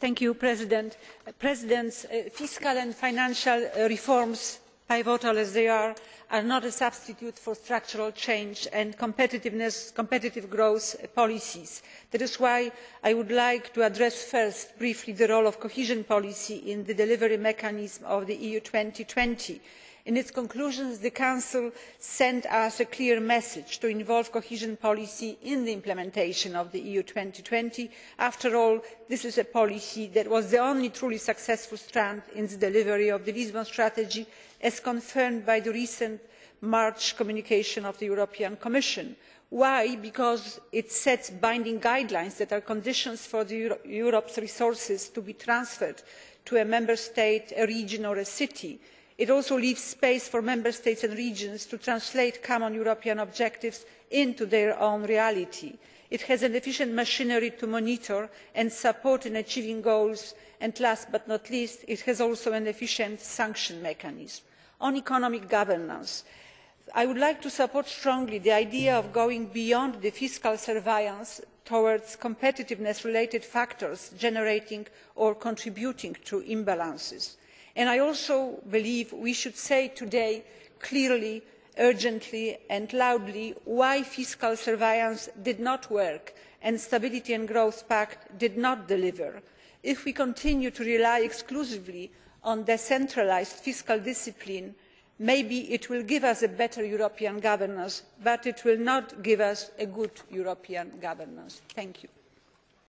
Mr President, uh, uh, fiscal and financial uh, reforms, pivotal as they are, are not a substitute for structural change and competitive growth policies. That is why I would like to address first briefly the role of cohesion policy in the delivery mechanism of the EU 2020. In its conclusions, the Council sent us a clear message to involve cohesion policy in the implementation of the EU 2020. After all, this is a policy that was the only truly successful strand in the delivery of the Lisbon Strategy, as confirmed by the recent March communication of the European Commission. Why? Because it sets binding guidelines that are conditions for Europe's resources to be transferred to a Member State, a region or a city it also leaves space for member states and regions to translate common european objectives into their own reality. it has an efficient machinery to monitor and support in achieving goals and last but not least it has also an efficient sanction mechanism. on economic governance i would like to support strongly the idea of going beyond the fiscal surveillance towards competitiveness related factors generating or contributing to imbalances i also believe we should say today clearly urgently and loudly why fiscal surveillance did not work and the stability and growth pact did not deliver. if we continue to rely exclusively on decentralised fiscal discipline maybe it will give us a better european governance but it will not give us a good european governance. thank you.